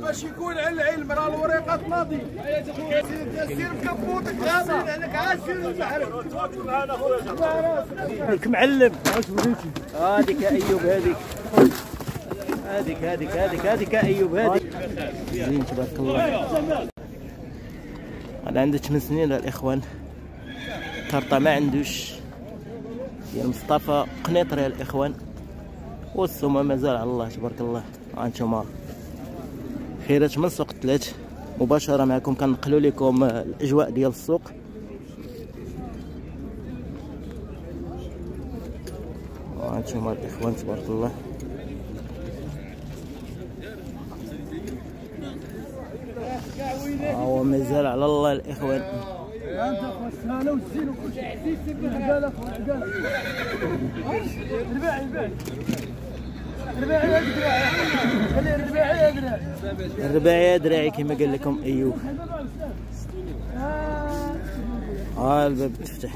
باش يكون على العلم راه الوريقات ماضي سير بكبوتك غادي عليك عاد سير البحر هذيك معلم. هذيك يا أيوب هذيك. هذيك هذيك هذيك هذيك يا أيوب هذيك. زين تبارك الله. أنا عندي 8 سنين الإخوان. كرطة ما عندوش. ديال مصطفى قنيطري يا الإخوان. والسومة مازال على الله تبارك الله. هانتوما خيرات من سوق الثلاث مباشرة معكم. كنقلوا لكم الأجواء ديال السوق. وهانتوما الإخوان تبارك الله. هو مازال على الله الإخوان. أنت السهاله والزين وكل شيء يا دراعي كما قال لكم ايوب ها الباب تفتح.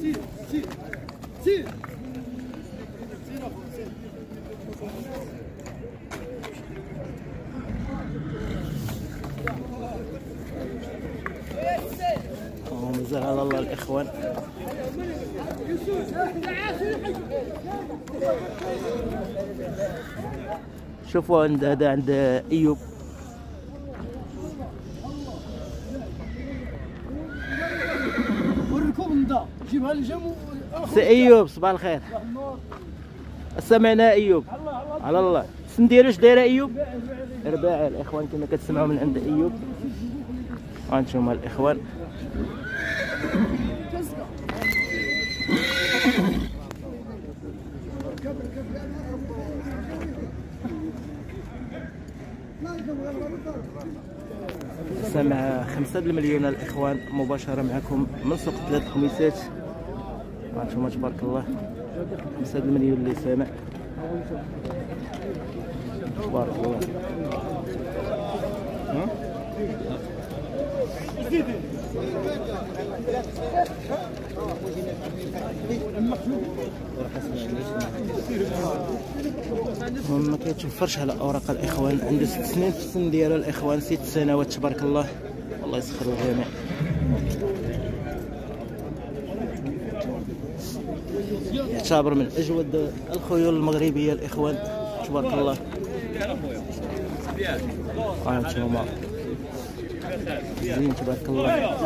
سير سير سير هو مازال على الله الاخوان شوفوا عند هذا عند إيوب. سي إيوب صباح الخير. سمعنا إيوب. على الله. السن ديالو اش دايره إيوب؟ رباعي. الإخوان كما كتسمعوا من عند إيوب. هانتوما الإخوان. سمع خمسة المليون الإخوان مباشرة معكم من سوق ثلاث خميسات. هانتوما تبارك الله. خمسة المليون اللي سامع تبارك الله؟ ما كيتوفرش على أوراق الإخوان. عنده ست سنين في السن ديالو الإخوان ست سنوات تبارك الله. الله يسخر الجميع. يعتبر من أجود الخيول المغربية الإخوان تبارك الله. أنتم زين تبارك الله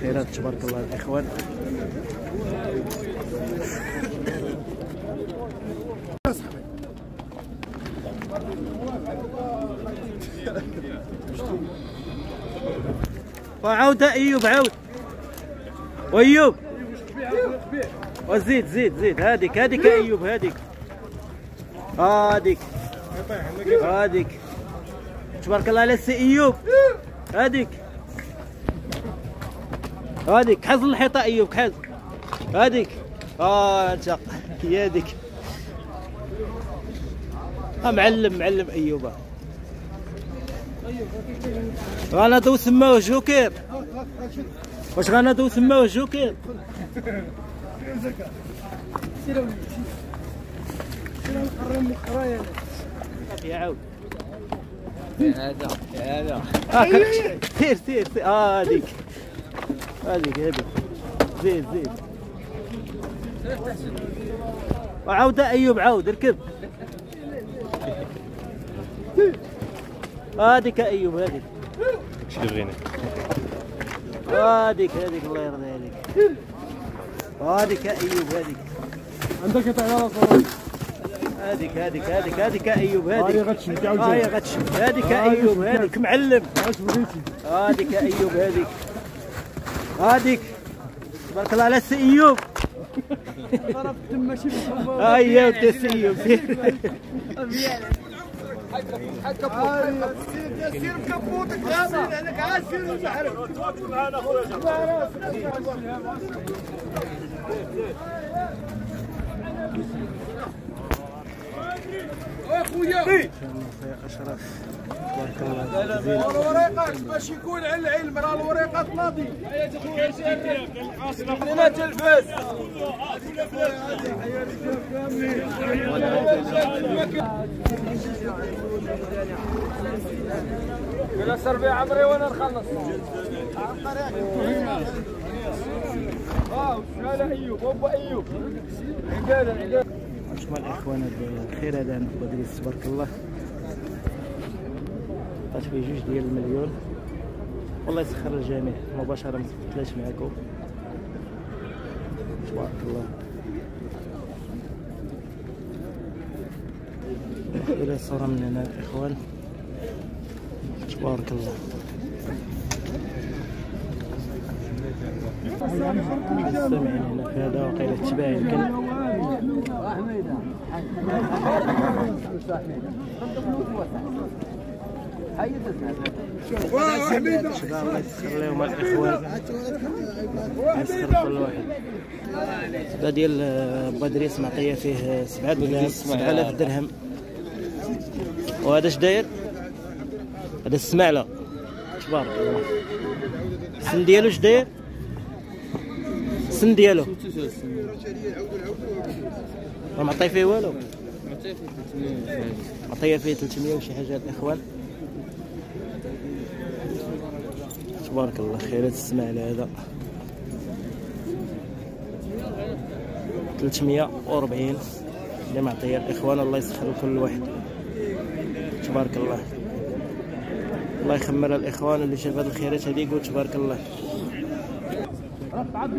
خيرات تبارك الله الاخوان وعود أيوب عود وأيوب. وزيد زيد زيد هذيك هذيك أيوب هذيك هذيك هذيك تبارك الله على السي أيوب. هذيك هذيك حز الحيطة أيوب حز. هذيك آه انت هي هذيك معلم معلم أيوب. غنادو سماوه جوكير. واش غنادو سماوه سير سير آه سير آه هذيك هذيك هذيك زيد زيد وعود ايوب عود اركب هذيك ايوب هذيك شي بغينا هذيك هذيك الله يرضي عليك هذيك أيوب هذيك. عندك صراحة هذيك هذيك هذيك هذيك أيوب هذيك. هاي. هاي غتشد هذيك أيوب هذيك. معلم بغيتي هذيك أيوب هذيك. هذيك. تبارك الله على السي ايوب ضربت ماشي بالحب هاي يا ودي السي أيوب. سير بكبوتك غادي عليك عاد سير البحر اخويا اشرف تبارك الله الوريقات باش يكون على العلم راه الوريقات ناضي خلينا تلفز بلا سربي عمري وأنا نخلص آه وشال ايوب ابو ايوب عقال عقال أجمل الاخوان الخير هذا عند تبارك الله. عطات فيه جوج ديال المليون. والله يسخر الجميع مباشرة ما معاكم. تبارك الله. إلى صورة من هنا الاخوان تبارك الله. السامعين هنا في هذا وقيلة تباع يمكن شباب الله يسخر لهم الاخوان يسخر كل واحد هذا ديال آه، بدريس معطيه فيه 7 7000 درهم وهذا اش داير هذا السماعله تبارك الله السن ديالو اش داير السن ديالو ما معطي فيه والو؟ عطيه فيه 300 وشي حاجة الاخوان تبارك الله خير هذا السماعله هذا. 340 اللي معطيه الاخوان الله يسخر كل واحد. تبارك الله. الله يخمر الإخوان اللي شاف هذه الخيرات هذه يقول تبارك الله. خذوا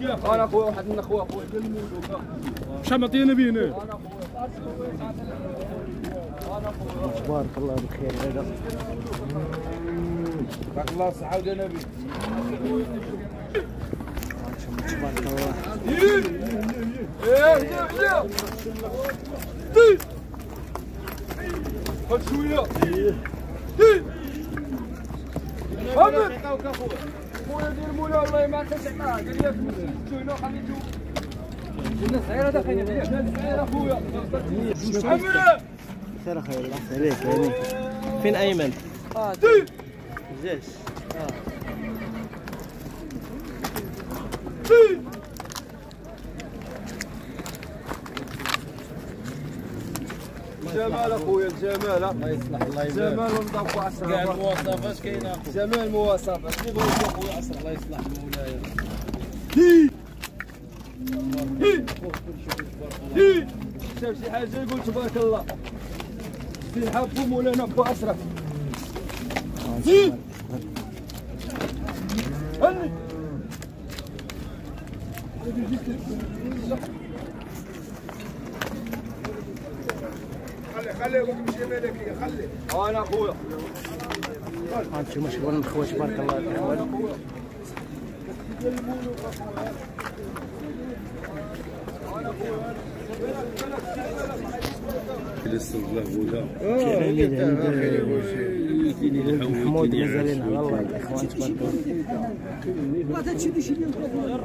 أنا اخويا واحد من اخويا اخويا شحال معطينا بينا تبارك الله بالخير هذا. بارك الله الصحة نبي تبارك الله إيه. لا لا خويا دير مولا والله ما عرفتش عطاه قال لي شنو خليتو الناس صغيرة داخلين الناس صغيرة خويا الله عليك يعني فين أيمن؟ دي جاش دي جمال أخويا الجمال الله يصلح الله يبارك. جمال ونضاف عصر كاع المواصفات كاينة جمال المواصفات اللي بغيت اخويا عصر الله يصلح مولاي. شاف شي حاجة يقول تبارك الله. في حبوا مولانا ابو اشرف هني خلي خلي وامشي ملكي خلي. أنا أخويا. هانتو مشغول الخوة تبارك الله. الاخوان محمود على الله الاخوان تبارك الله.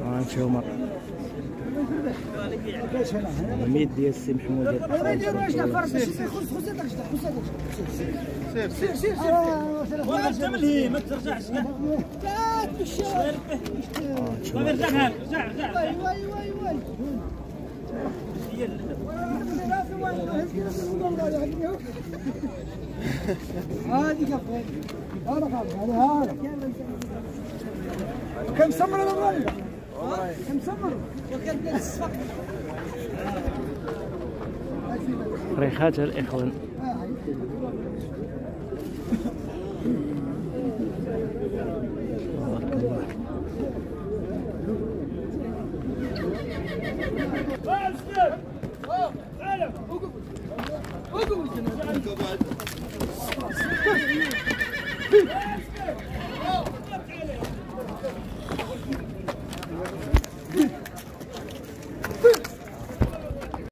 هانتو هما الميت ديال السي محمود الأخوان تبارك الله. هانتو كم ريحات الاخوان تبارك الله Hey!